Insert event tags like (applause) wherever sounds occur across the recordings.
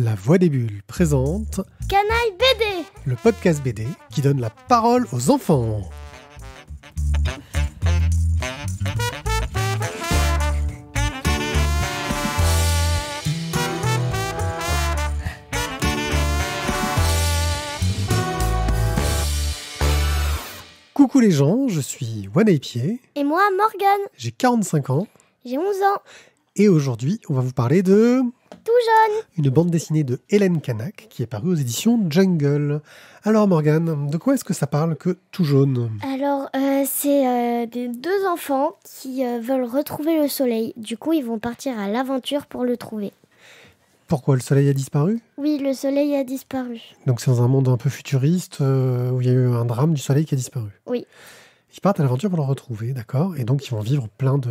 La Voix des Bulles présente Canaille BD le podcast BD qui donne la parole aux enfants. Coucou les gens, je suis Pied, Et moi, Morgane, j'ai 45 ans. J'ai 11 ans, et aujourd'hui on va vous parler de tout jeune. une bande dessinée de Hélène Kanak qui est parue aux éditions Jungle. Alors Morgane, de quoi est-ce que ça parle que tout jaune? Alors, euh, c'est euh, des deux enfants qui euh, veulent retrouver le soleil. Du coup, ils vont partir à l'aventure pour le trouver. Pourquoi le soleil a disparu? Oui, le soleil a disparu. Donc c'est dans un monde un peu futuriste où il y a eu un drame du soleil qui a disparu. Oui. Ils partent à l'aventure pour le retrouver, d'accord? Et donc ils vont vivre plein de,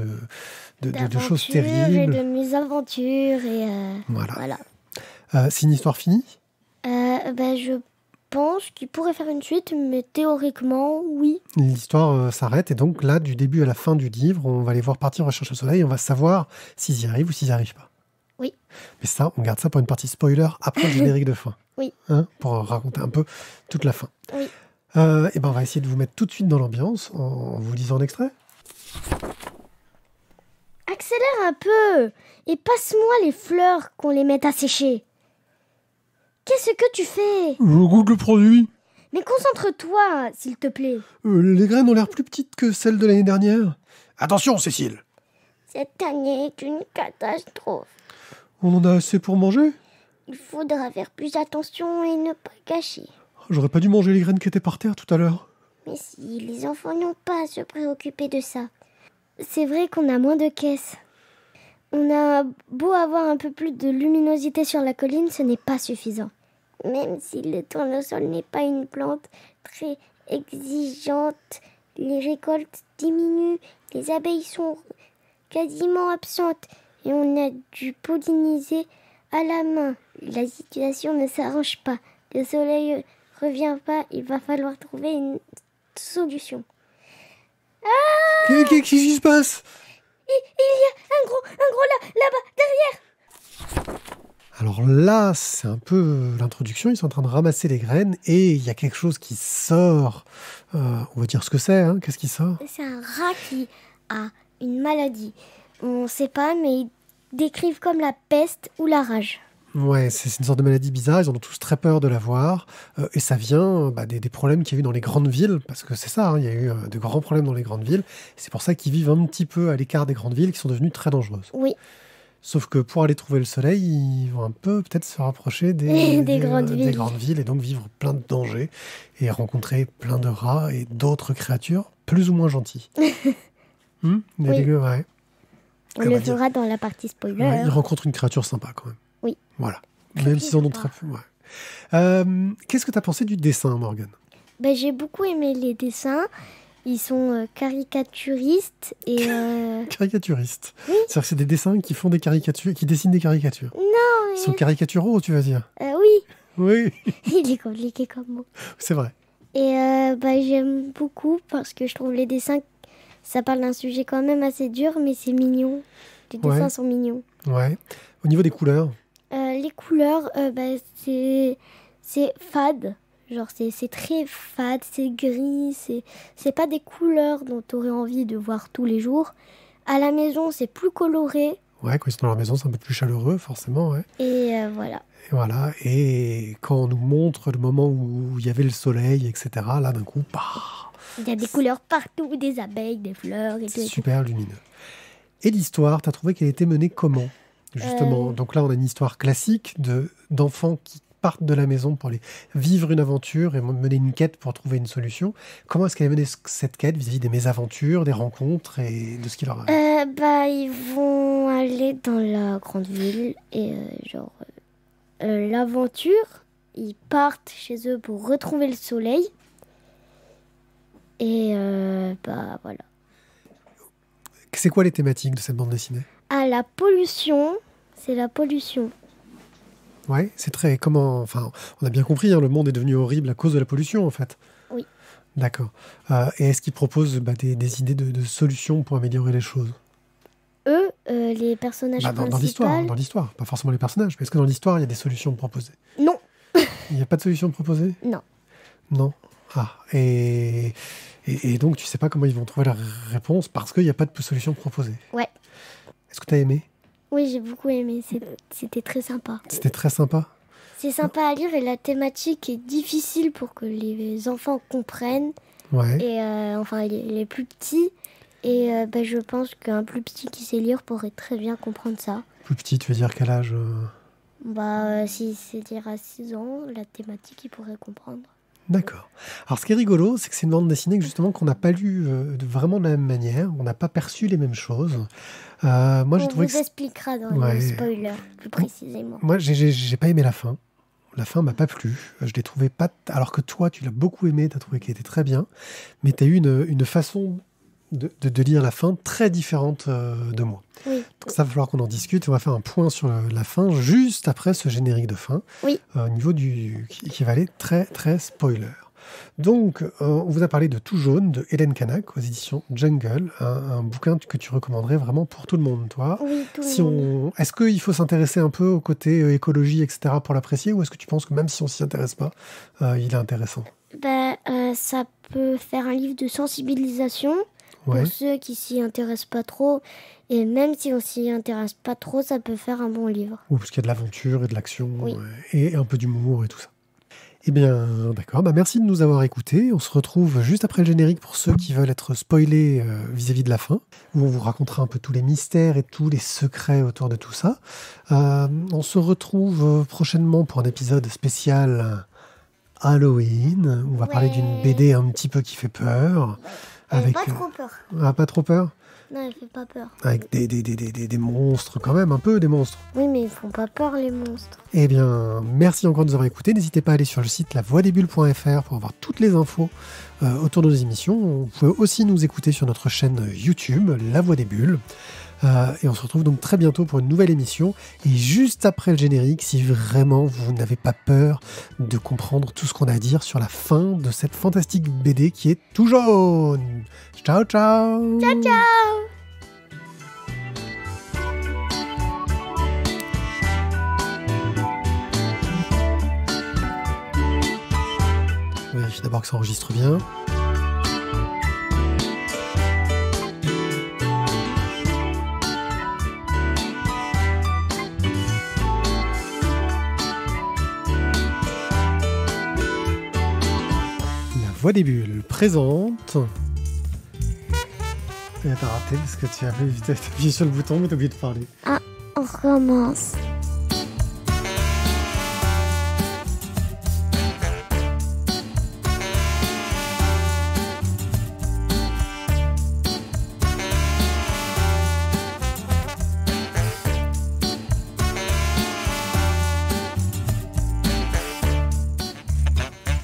de, de- de choses D'aventures Et terribles. de mésaventures et euh, Voilà. voilà. Euh, c'est une histoire finie? Ben, je pense qu'il pourrait faire une suite, mais théoriquement, oui. L'histoire euh, s'arrête et donc là, du début à la fin du livre, on va les voir partir rechercher le soleil et on va savoir s'ils y arrivent ou s'ils n'y arrivent pas. Oui. Mais ça, on garde ça pour une partie spoiler après le (laughs) générique de fin. Oui. Hein, pour raconter un peu toute la fin. Oui. Euh, et ben on va essayer de vous mettre tout de suite dans l'ambiance en, vous lisant l'extrait. Accélère un peu et passe-moi les fleurs qu'on les mette à sécher. Qu'est-ce que tu fais? Je goûte le produit. Mais concentre-toi, s'il te plaît. Euh, les graines ont l'air plus petites que celles de l'année dernière. Attention, Cécile Cette année est une catastrophe. On en a assez pour manger? Il faudra faire plus attention et ne pas gâcher. J'aurais pas dû manger les graines qui étaient par terre tout à l'heure. Mais si, les enfants n'ont pas à se préoccuper de ça. C'est vrai qu'on a moins de caisses. On a beau avoir un peu plus de luminosité sur la colline, ce n'est pas suffisant. Même si le tournesol n'est pas une plante très exigeante, les récoltes diminuent, les abeilles sont quasiment absentes et on a dû polliniser à la main. La situation ne s'arrange pas. Le soleil revient pas, il va falloir trouver une solution. Qu'est- Qu'est-ce qui se passe? Un gros, un gros là, là-bas, derrière Alors là, c'est un peu l'introduction. Ils sont en train de ramasser les graines et il y a quelque chose qui sort. Euh, on va dire ce que c'est. Hein. Qu'est-ce qui sort? C'est un rat qui a une maladie. On ne sait pas, mais ils décrivent comme la peste ou la rage. Ouais, c'est une sorte de maladie bizarre. Ils en ont tous très peur de la voir. Euh, et ça vient bah, des, des problèmes qu'il y a eu dans les grandes villes. Parce que c'est ça, hein, il y a eu euh, de grands problèmes dans les grandes villes. C'est pour ça qu'ils vivent un petit peu à l'écart des grandes villes qui sont devenues très dangereuses. Oui, Sauf que pour aller trouver le soleil, ils vont un peu peut-être se rapprocher des, (laughs) Des grandes des villes. grandes villes et donc vivre plein de dangers et rencontrer plein de rats et d'autres créatures plus ou moins gentilles. (laughs) Hmm Oui. ouais. on le verra dans la partie spoiler. Ouais, ils rencontrent une créature sympa quand même. Oui. Voilà. Même s'ils en ont très peu. ouais. Euh, Qu'est-ce que tu as pensé du dessin, Morgan Ben, J'ai beaucoup aimé les dessins. Ils sont euh, caricaturistes et... euh, (laughs) Caricaturiste. Oui. C'est-à-dire que c'est des dessins qui font des caricatures, qui dessinent des caricatures. Non, Ils sont caricaturaux, tu vas dire. oui, Oui, (laughs) il est compliqué comme mot. c'est vrai. Et bah, j'aime beaucoup parce que je trouve les dessins, ça parle d'un sujet quand même assez dur, mais c'est mignon. Les Ouais. dessins sont mignons. Ouais. Au niveau des couleurs, les couleurs, euh, bah, c'est fade. Genre, c'est très fade, c'est gris, c'est pas des couleurs dont tu aurais envie de voir tous les jours. À la maison, c'est plus coloré. ouais, quand ils sont dans leur maison, c'est un peu plus chaleureux, forcément, ouais. Et euh, voilà. Et voilà. Et quand on nous montre le moment où il y avait le soleil, etc., là, d'un coup, bah, Il y a des couleurs partout, des abeilles, des fleurs et tout. super lumineux. Et l'histoire, tu as trouvé qu'elle était menée comment? Justement, Euh. donc là, on a une histoire classique de d'enfants qui partent de la maison pour aller vivre une aventure et mener une quête pour trouver une solution. Comment est-ce qu'elle a mené ce- cette quête vis-à-vis des mésaventures, des rencontres et de ce qui leur arrive? Euh, bah, ils vont aller dans la grande ville et euh, genre l'aventure. Ils partent chez eux pour retrouver le soleil. Et bah voilà. C'est quoi les thématiques de cette bande dessinée? Ah, la pollution, c'est la pollution. Ouais, c'est très. Comment. Enfin, on a bien compris, hein, le monde est devenu horrible à cause de la pollution, en fait. Oui. D'accord. Euh, et est-ce qu'ils proposent bah, des, des idées de, de solutions pour améliorer les choses? Eux, euh, les personnages Bah, dans l'histoire, dans l'histoire, pas forcément les personnages. Mais est-ce que dans l'histoire, il y a des solutions proposées? Non. Il n'y a pas de solution proposée Non. Non. Ah, et, et, et donc tu sais pas comment ils vont trouver la réponse parce qu'il n'y a pas de solution proposée. Ouais. Est-ce que tu as aimé Oui, j'ai beaucoup aimé. C'était très sympa. C'était très sympa. C'est sympa à lire et la thématique est difficile pour que les enfants comprennent. Ouais. Et euh, enfin, les, les plus petits. Et euh, ben, je pense qu'un plus petit qui sait lire pourrait très bien comprendre ça. Plus petit, tu veux dire quel âge euh Bah, si c'est dire à 6 ans, la thématique, il pourrait comprendre. D'accord. Alors, ce qui est rigolo, c'est que c'est une bande dessinée que justement qu'on n'a pas lu euh, de vraiment de la même manière. On n'a pas perçu les mêmes choses. Euh, moi, j'ai trouvé vous que expliquera dans Ouais. le spoiler, plus précisément. Moi, j'ai- j'ai j'ai pas aimé la fin. La fin m'a pas plu. Je l'ai trouvé pas. Alors que toi, tu l'as beaucoup aimé, tu as trouvé qu'elle était très bien. Mais tu as eu une, une façon de, de- de lire la fin très différente euh, de moi. Oui. Donc, ça va falloir qu'on en discute. On va faire un point sur le- la fin juste après ce générique de fin. Oui. euh, au niveau du. qui, qui va aller très, très spoiler. Donc, euh, on vous a parlé de Tout jaune de Hélène Kanak aux éditions Jungle, un, un bouquin que tu recommanderais vraiment pour tout le monde, toi. Oui, tout le Si monde. on... Est-ce qu'il faut s'intéresser un peu au côté euh, écologie, etc., pour l'apprécier, ou est-ce que tu penses que même si on s'y intéresse pas, il est intéressant? Bah, ça peut faire un livre de sensibilisation Ouais. pour ceux qui s'y intéressent pas trop. Et même si on s'y intéresse pas trop, ça peut faire un bon livre. Ou parce qu'il y a de l'aventure et de l'action, Oui. ouais, et un peu d'humour et tout ça. Eh bien, d'accord. Bah, merci de nous avoir écoutés. On se retrouve juste après le générique pour ceux qui veulent être spoilés euh, vis-à-vis de la fin, où on vous racontera un peu tous les mystères et tous les secrets autour de tout ça. Euh, on se retrouve euh, prochainement pour un épisode spécial euh, Halloween, où on va parler d'une BD un petit peu qui fait peur. Avec, pas trop peur. Ah, pas trop peur? Non, elle fait pas peur. Avec des, des, des, des, des- des monstres quand même, un peu des monstres. Oui, mais ils font pas peur, les monstres. Eh bien, merci encore de nous avoir écoutés. N'hésitez pas à aller sur le site lavoidesbulles.fr pour avoir toutes les infos euh, autour de nos émissions. Vous pouvez aussi nous écouter sur notre chaîne YouTube, La Voix des Bulles. Euh, et on se retrouve donc très bientôt pour une nouvelle émission. Et juste après le générique, si vraiment vous n'avez pas peur de comprendre tout ce qu'on a à dire sur la fin de cette fantastique BD qui est tout jaune. Ciao, ciao Ciao, ciao Vérifie d'abord que ça enregistre bien. Voix des bulles présente. Et t'as raté parce que tu avais appuyé sur le bouton mais t'as oublié de parler. On recommence.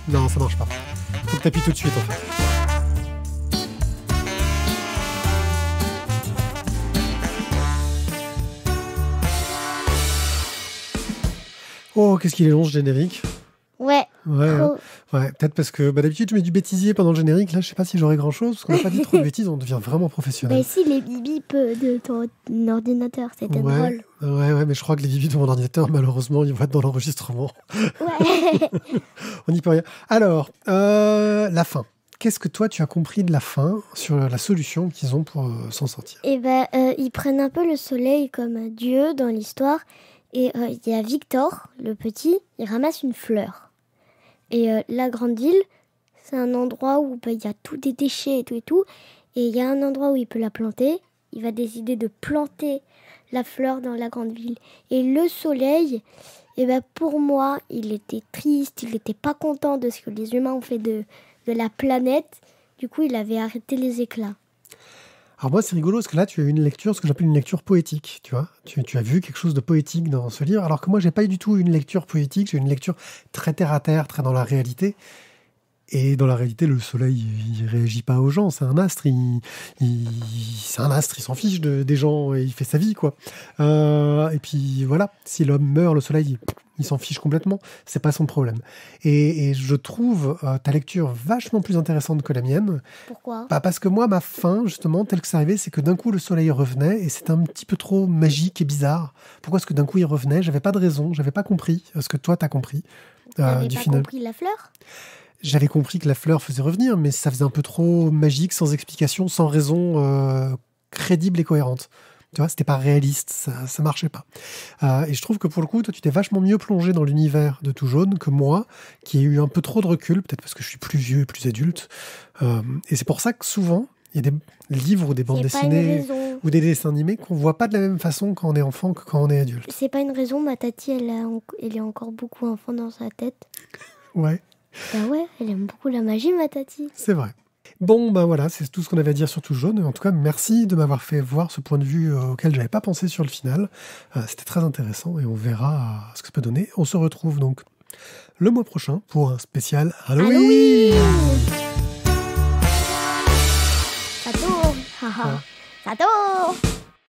Non, ça marche pas. Que t'appuies tout de suite en fait. Oh, qu'est-ce qu'il est long ce générique. Ouais, Ouais, hein. Ouais. peut-être parce que bah, d'habitude je mets du bêtisier pendant le générique. Là, je sais pas si j'aurai grand chose parce qu'on n'a pas dit trop de bêtises. On devient vraiment professionnel. Bah si, les bip de ton ordinateur, c'était ouais, ouais, ouais, mais je crois que les bibis de mon ordinateur, malheureusement, ils vont être dans l'enregistrement. drôle. Ouais. (laughs) On n'y peut rien. Alors, euh, la fin. Qu'est-ce que toi tu as compris de la fin sur la solution qu'ils ont pour euh, s'en sortir? Et ben, euh, ils prennent un peu le soleil comme dieu dans l'histoire. Et il y a Victor, le petit, il ramasse une fleur. Et euh, la grande île, c'est un endroit où ben, il y a tous des déchets et tout et tout. Et il y a un endroit où il peut la planter. Il va décider de planter la fleur dans la grande ville. Et le soleil, et ben, pour moi, il était triste, il n'était pas content de ce que les humains ont fait de, de la planète. Du coup, il avait arrêté les éclats. Alors moi, c'est rigolo parce que là, tu as une lecture, ce que j'appelle une lecture poétique, tu vois. Tu, as vu quelque chose de poétique dans ce livre, alors que moi, j'ai pas eu du tout une lecture poétique. J'ai une lecture très terre à terre, très dans la réalité. Et dans la réalité, le soleil, il réagit pas aux gens. C'est un astre. Il, c'est un astre. Il s'en fiche de- des gens et il fait sa vie, quoi. Euh, et puis voilà, si l'homme meurt, le soleil, il- il s'en fiche complètement, c'est pas son problème. Et, et je trouve euh, ta lecture vachement plus intéressante que la mienne. Pourquoi? Bah parce que moi, ma fin, justement, telle que c'est arrivé, c'est que d'un coup le soleil revenait et c'était un petit peu trop magique et bizarre. Pourquoi est-ce que d'un coup il revenait? J'avais pas de raison, j'avais pas compris ce que toi t'as compris euh, du pas final. compris la fleur? J'avais compris que la fleur faisait revenir, mais ça faisait un peu trop magique, sans explication, sans raison euh, crédible et cohérente. Tu vois, c'était pas réaliste, ça, ça marchait pas. Euh, et je trouve que pour le coup, toi, tu t'es vachement mieux plongé dans l'univers de Tout Jaune que moi, qui ai eu un peu trop de recul, peut-être parce que je suis plus vieux et plus adulte. Euh, et c'est pour ça que souvent, il y a des livres ou des bandes dessinées ou des dessins animés qu'on voit pas de la même façon quand on est enfant que quand on est adulte. C'est pas une raison, ma tati, elle, a elle est encore beaucoup enfant dans sa tête. Ouais. Bah ouais, elle aime beaucoup la magie, ma tati. C'est vrai. Bon, ben voilà, c'est tout ce qu'on avait à dire sur Tout Jaune. En tout cas, merci de m'avoir fait voir ce point de vue euh, auquel j'avais pas pensé sur le final. Euh, C'était très intéressant et on verra euh, ce que ça peut donner. On se retrouve donc le mois prochain pour un spécial Halloween. Sato Haha. Sato